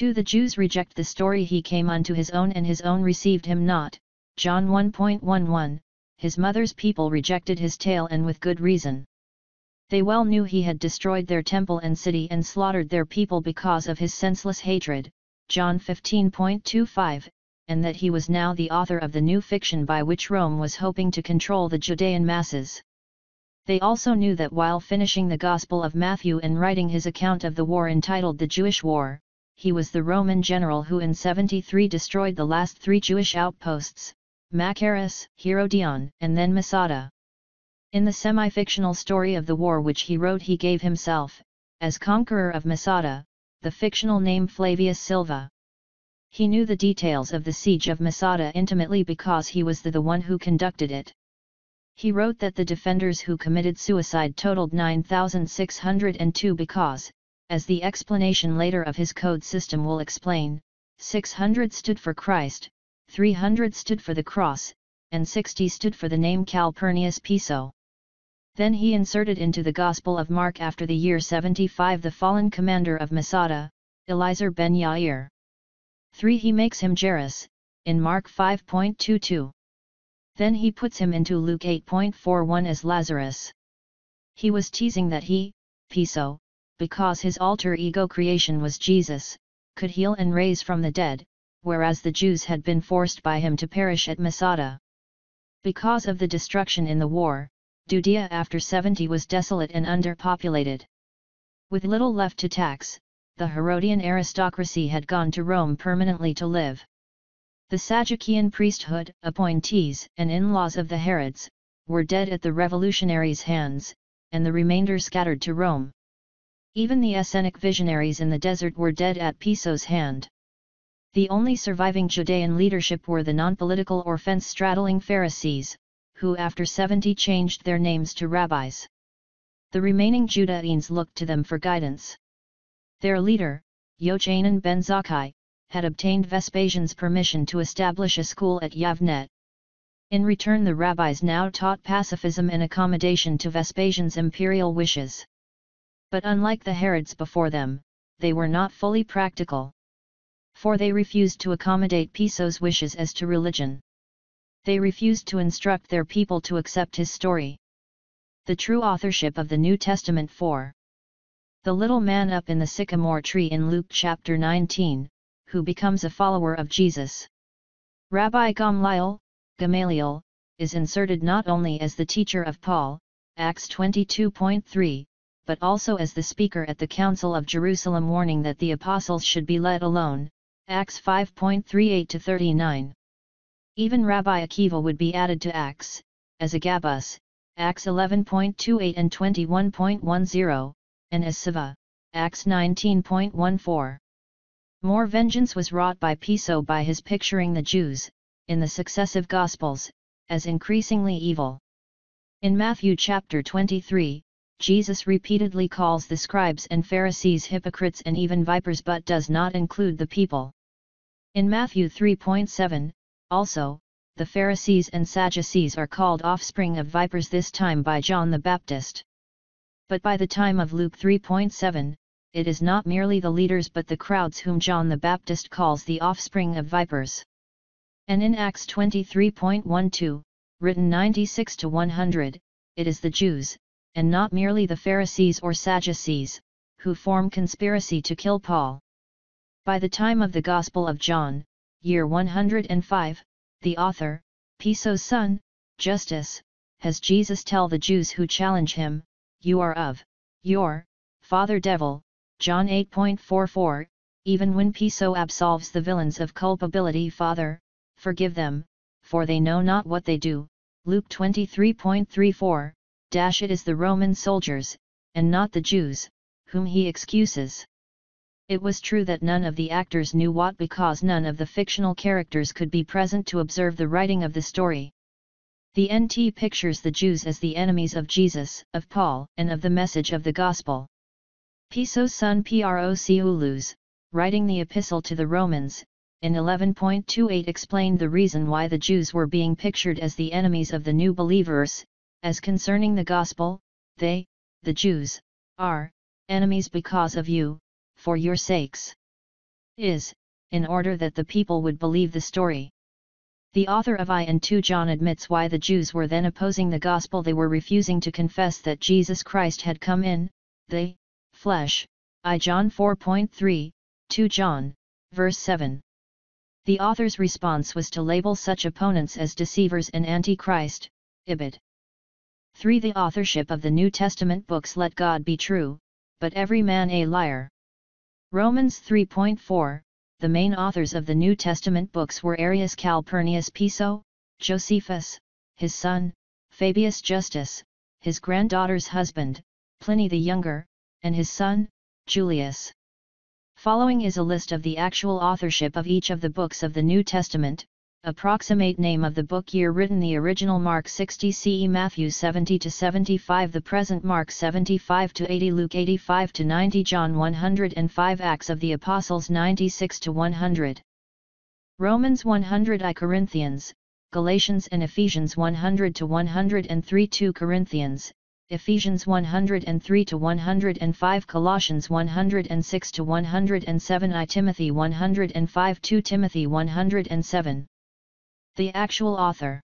2 The Jews reject the story he came unto his own and his own received him not, John 1.11, his mother's people rejected his tale and with good reason. They well knew he had destroyed their temple and city and slaughtered their people because of his senseless hatred, John 15.25, and that he was now the author of the new fiction by which Rome was hoping to control the Judean masses. They also knew that while finishing the Gospel of Matthew and writing his account of the war entitled the Jewish War, he was the Roman general who in 73 destroyed the last three Jewish outposts, Machaerus, Herodion, and then Masada. In the semi-fictional story of the war which he wrote he gave himself, as conqueror of Masada, the fictional name Flavius Silva. He knew the details of the siege of Masada intimately because he was the, the one who conducted it. He wrote that the defenders who committed suicide totaled 9,602 because, as the explanation later of his code system will explain, 600 stood for Christ, 300 stood for the cross, and 60 stood for the name Calpurnius Piso. Then he inserted into the Gospel of Mark after the year 75 the fallen commander of Masada, Eliezer ben Yair. 3. He makes him Jairus, in Mark 5.22. Then he puts him into Luke 8.41 as Lazarus. He was teasing that he, Piso, because his alter ego creation was Jesus, could heal and raise from the dead, whereas the Jews had been forced by him to perish at Masada. Because of the destruction in the war, Judea after 70 was desolate and underpopulated. With little left to tax, the Herodian aristocracy had gone to Rome permanently to live. The Sadducean priesthood, appointees and in-laws of the Herods, were dead at the revolutionaries' hands, and the remainder scattered to Rome. Even the Essenic visionaries in the desert were dead at Piso's hand. The only surviving Judean leadership were the non-political or fence-straddling Pharisees, who after 70 changed their names to rabbis. The remaining Judaeans looked to them for guidance. Their leader, Yochanan ben Zakkai, had obtained Vespasian's permission to establish a school at Yavneh. In return the rabbis now taught pacifism and accommodation to Vespasian's imperial wishes but unlike the Herods before them, they were not fully practical. For they refused to accommodate Piso's wishes as to religion. They refused to instruct their people to accept his story. The true authorship of the New Testament for The little man up in the sycamore tree in Luke chapter 19, who becomes a follower of Jesus. Rabbi Gamliel, Gamaliel, is inserted not only as the teacher of Paul, Acts 22.3, but also as the speaker at the Council of Jerusalem warning that the apostles should be let alone, Acts 5.38-39. Even Rabbi Akiva would be added to Acts, as Agabus, Acts 11.28 and 21.10, and as Sceva, Acts 19.14. More vengeance was wrought by Piso by his picturing the Jews, in the successive Gospels, as increasingly evil. In Matthew chapter 23, Jesus repeatedly calls the scribes and Pharisees hypocrites and even vipers but does not include the people. In Matthew 3.7, also, the Pharisees and Sadducees are called offspring of vipers this time by John the Baptist. But by the time of Luke 3.7, it is not merely the leaders but the crowds whom John the Baptist calls the offspring of vipers. And in Acts 23.12, written 96 to 100, it is the Jews, and not merely the Pharisees or Sadducees, who form conspiracy to kill Paul. By the time of the Gospel of John, year 105, the author, Piso's son, Justus, has Jesus tell the Jews who challenge him, You are of, your, father devil, John 8.44, even when Piso absolves the villains of culpability Father, forgive them, for they know not what they do, Luke 23.34, it is the Roman soldiers, and not the Jews, whom he excuses. It was true that none of the actors knew what because none of the fictional characters could be present to observe the writing of the story. The NT pictures the Jews as the enemies of Jesus, of Paul, and of the message of the Gospel. Piso's son Proclus, writing the Epistle to the Romans, in 11.28 explained the reason why the Jews were being pictured as the enemies of the new believers, as concerning the gospel, they, the Jews, are, enemies because of you, for your sakes. is, in order that the people would believe the story. The author of I and 2 John admits why the Jews were then opposing the gospel they were refusing to confess that Jesus Christ had come in, the, flesh, I John 4.3, 2 John, verse 7. The author's response was to label such opponents as deceivers and antichrist, Ibid. 3. The authorship of the New Testament books Let God be true, but every man a liar. Romans 3.4 the main authors of the New Testament books were Arius Calpurnius Piso, Josephus, his son, Fabius Justus, his granddaughter's husband, Pliny the Younger, and his son, Julius. Following is a list of the actual authorship of each of the books of the New Testament, approximate name of the book year written the original Mark 60 CE Matthew 70 to 75 the present Mark 75 to 80 Luke 85 to 90 John 105 Acts of the Apostles 96 to 100 Romans 100 I Corinthians Galatians and Ephesians 100 to 103 2 Corinthians Ephesians 103 to 105 Colossians 106 to 107 I Timothy 105 2 Timothy 107 the actual author.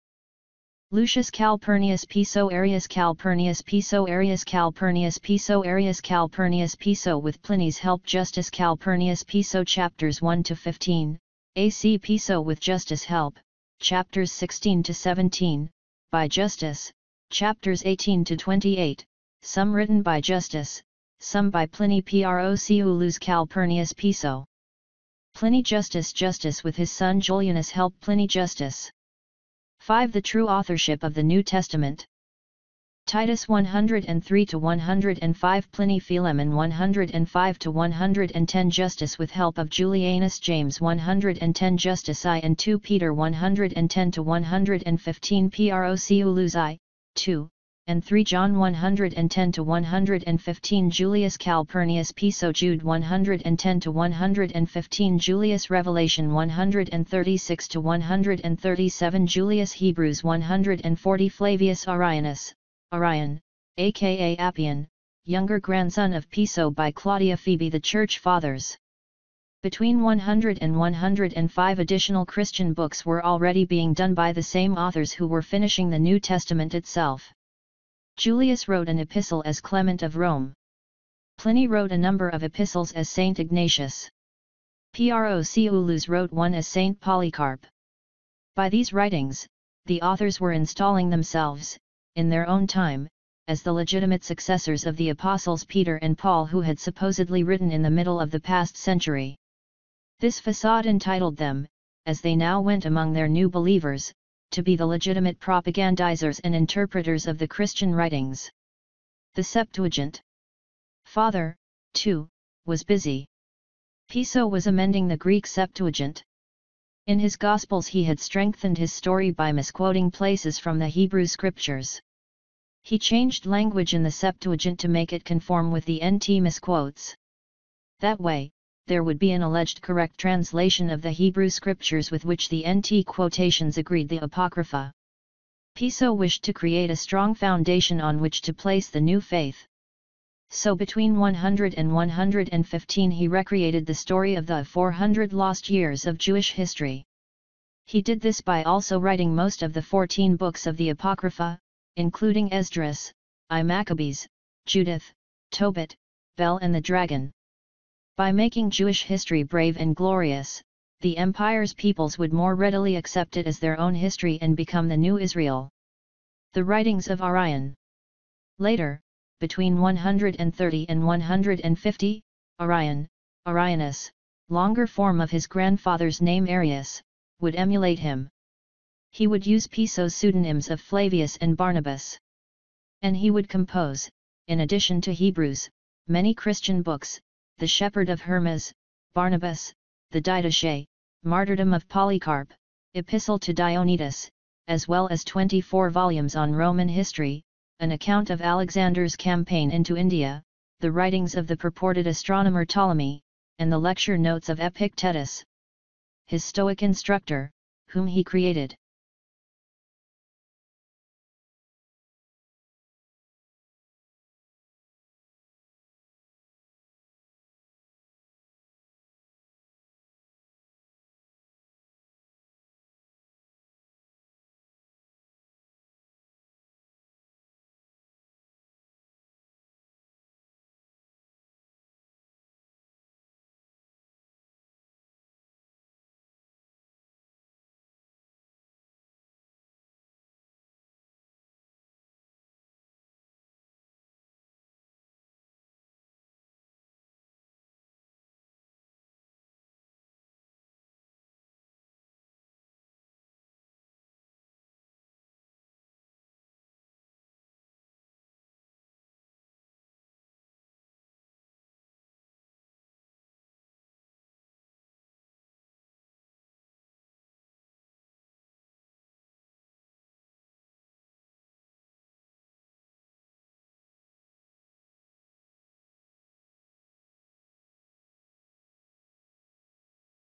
Lucius Calpurnius Piso Arius Calpurnius Piso Arius Calpurnius Piso Arius Calpurnius Piso with Pliny's help Justus Calpurnius Piso chapters 1 to 15, AC Piso with Justus help, chapters 16 to 17, by Justus chapters 18 to 28, some written by Justus some by Pliny Proculus Calpurnius Piso. Pliny Justus Justus with his son Julianus helped Pliny Justus. 5. The true authorship of the New Testament. Titus 103 to 105 Pliny Philemon 105 to 110 Justus with help of Julianus James 110 Justus I and 2 Peter 110 to 115 Proculus I, 2, and 3 John 110 to 115 Julius Calpurnius Piso Jude 110 to 115 Julius Revelation 136 to 137 Julius Hebrews 140 Flavius Arrianus, Arrian, aka Appian, younger grandson of Piso by Claudia Phoebe the Church Fathers. Between 100 and 105 additional Christian books were already being done by the same authors who were finishing the New Testament itself. Julius wrote an epistle as Clement of Rome. Pliny wrote a number of epistles as Saint Ignatius. Proculus wrote one as Saint Polycarp. By these writings, the authors were installing themselves, in their own time, as the legitimate successors of the apostles Peter and Paul who had supposedly written in the middle of the past century. This facade entitled them, as they now went among their new believers, to be the legitimate propagandizers and interpreters of the Christian writings. The Septuagint. Father, too, was busy. Piso was amending the Greek Septuagint. In his Gospels he had strengthened his story by misquoting places from the Hebrew Scriptures. He changed language in the Septuagint to make it conform with the NT misquotes. That way, there would be an alleged correct translation of the Hebrew scriptures with which the NT quotations agreed the Apocrypha. Piso wished to create a strong foundation on which to place the new faith. So between 100 and 115 he recreated the story of the 400 lost years of Jewish history. He did this by also writing most of the 14 books of the Apocrypha, including Esdras, I Maccabees, Judith, Tobit, Bel and the Dragon. By making Jewish history brave and glorious, the empire's peoples would more readily accept it as their own history and become the new Israel. The writings of Arrian Later, between 130 and 150, Arrian, Arrianus, longer form of his grandfather's name Arius, would emulate him. He would use Piso's pseudonyms of Flavius and Barnabas. And he would compose, in addition to Hebrews, many Christian books, the Shepherd of Hermas, Barnabas, the Didache, Martyrdom of Polycarp, Epistle to Dionysius, as well as 24 volumes on Roman history, an account of Alexander's campaign into India, the writings of the purported astronomer Ptolemy, and the lecture notes of Epictetus. His Stoic instructor, whom he created.